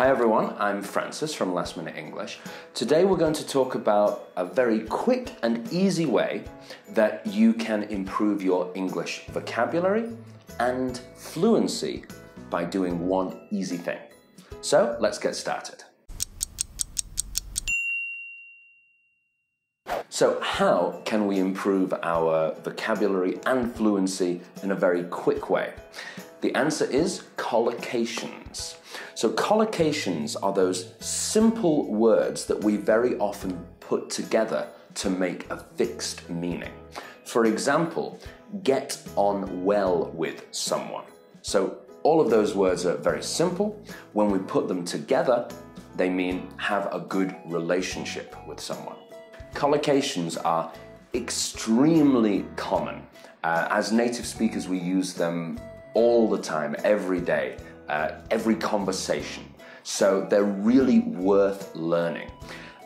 Hi everyone, I'm Francis from Last Minute English. Today we're going to talk about a very quick and easy way that you can improve your English vocabulary and fluency by doing one easy thing. So let's get started. So, how can we improve our vocabulary and fluency in a very quick way? The answer is collocations. So collocations are those simple words that we very often put together to make a fixed meaning. For example, get on well with someone. So all of those words are very simple. When we put them together, they mean have a good relationship with someone. Collocations are extremely common. Uh, as native speakers, we use them all the time, every day uh, every conversation. So they're really worth learning.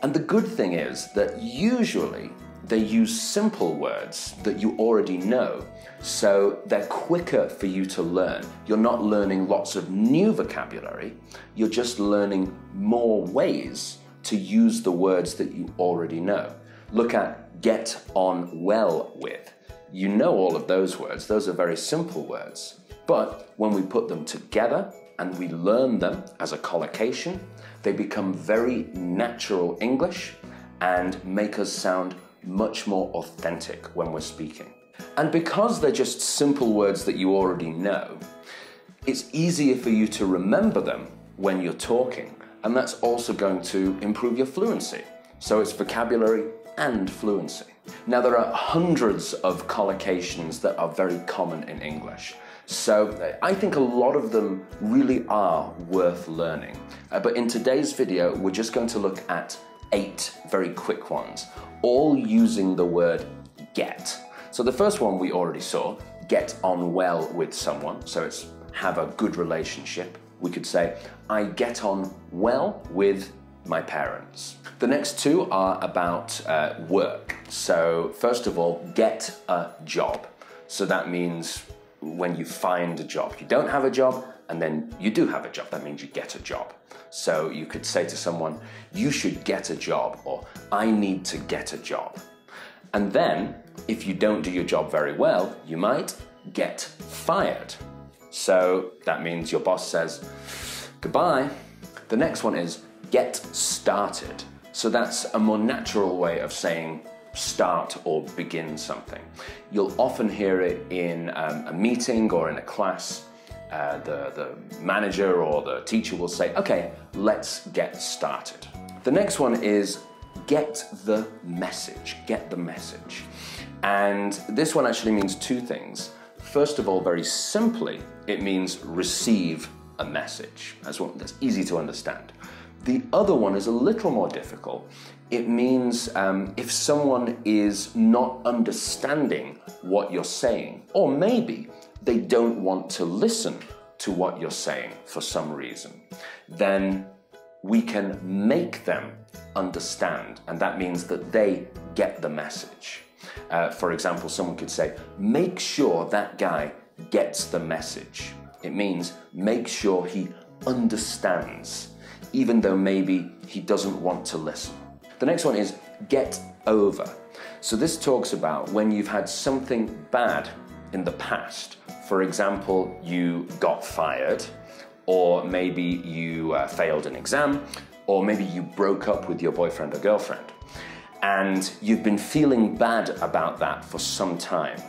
And the good thing is that usually they use simple words that you already know, so they're quicker for you to learn. You're not learning lots of new vocabulary, you're just learning more ways to use the words that you already know. Look at get on well with. You know all of those words, those are very simple words. But when we put them together and we learn them as a collocation, they become very natural English and make us sound much more authentic when we're speaking. And because they're just simple words that you already know, it's easier for you to remember them when you're talking, and that's also going to improve your fluency. So it's vocabulary and fluency. Now, there are hundreds of collocations that are very common in English. So I think a lot of them really are worth learning. Uh, but in today's video, we're just going to look at eight very quick ones, all using the word get. So the first one we already saw, get on well with someone. So it's have a good relationship. We could say, I get on well with my parents. The next two are about uh, work. So first of all, get a job. So that means when you find a job. You don't have a job, and then you do have a job. That means you get a job. So you could say to someone, You should get a job, or I need to get a job. And then, if you don't do your job very well, you might get fired. So that means your boss says, Goodbye. The next one is get started. So that's a more natural way of saying start or begin something. You'll often hear it in um, a meeting or in a class. Uh, the, the manager or the teacher will say, okay, let's get started. The next one is get the message, get the message. And this one actually means two things. First of all, very simply, it means receive a message. That's, one, that's easy to understand. The other one is a little more difficult. It means um, if someone is not understanding what you're saying, or maybe they don't want to listen to what you're saying for some reason, then we can make them understand, and that means that they get the message. Uh, for example, someone could say, Make sure that guy gets the message. It means make sure he understands even though maybe he doesn't want to listen. The next one is get over. So this talks about when you've had something bad in the past. For example, you got fired, or maybe you uh, failed an exam, or maybe you broke up with your boyfriend or girlfriend. And you've been feeling bad about that for some time.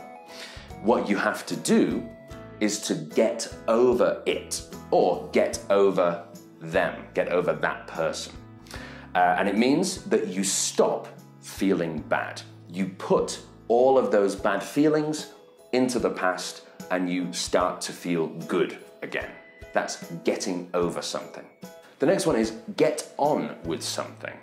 What you have to do is to get over it or get over them, get over that person. Uh, and it means that you stop feeling bad. You put all of those bad feelings into the past and you start to feel good again. That's getting over something. The next one is get on with something.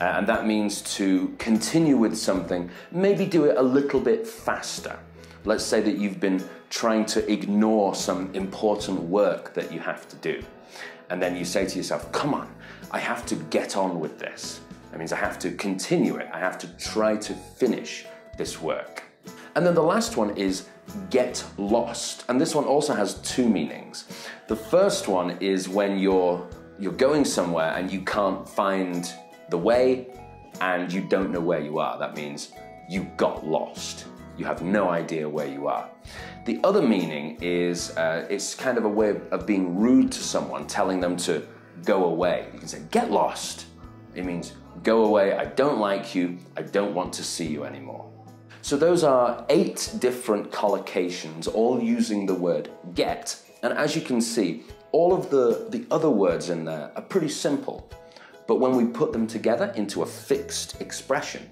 Uh, and that means to continue with something, maybe do it a little bit faster. Let's say that you've been trying to ignore some important work that you have to do and then you say to yourself, come on, I have to get on with this. That means I have to continue it. I have to try to finish this work. And then the last one is get lost. And this one also has two meanings. The first one is when you're you're going somewhere and you can't find the way and you don't know where you are. That means you got lost. You have no idea where you are. The other meaning is uh, it's kind of a way of being rude to someone, telling them to go away. You can say, get lost. It means go away, I don't like you, I don't want to see you anymore. So those are eight different collocations, all using the word get. And as you can see, all of the, the other words in there are pretty simple. But when we put them together into a fixed expression,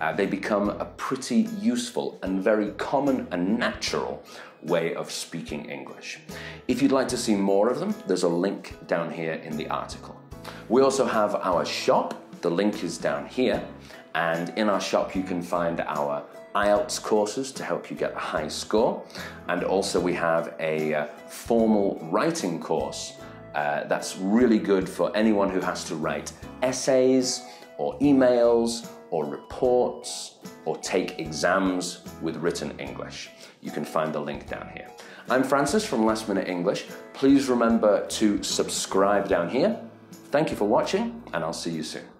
uh, they become a pretty useful and very common and natural way of speaking English. If you'd like to see more of them, there's a link down here in the article. We also have our shop. The link is down here. And in our shop, you can find our IELTS courses to help you get a high score. And also, we have a uh, formal writing course uh, that's really good for anyone who has to write essays or emails or reports or take exams with written English. You can find the link down here. I'm Francis from Last Minute English. Please remember to subscribe down here. Thank you for watching, and I'll see you soon.